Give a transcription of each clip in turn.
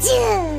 Two.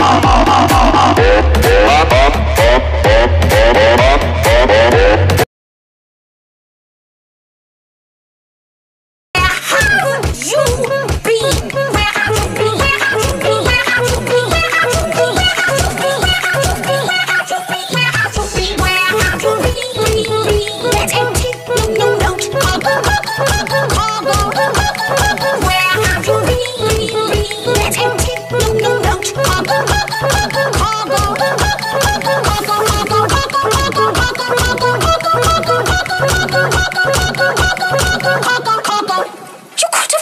Oh.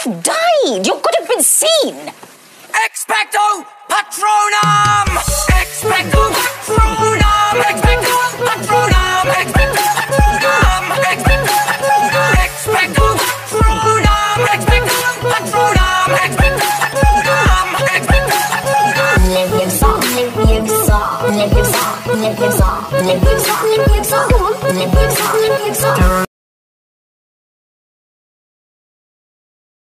have died. You could have been seen. Expecto Patronum! Expecto Patronum! Expecto Patronum! Expecto Patronum! Expecto Patronum! Expecto Patronum! Expecto Patronum! Expecto Patronum! Expecto Patronum!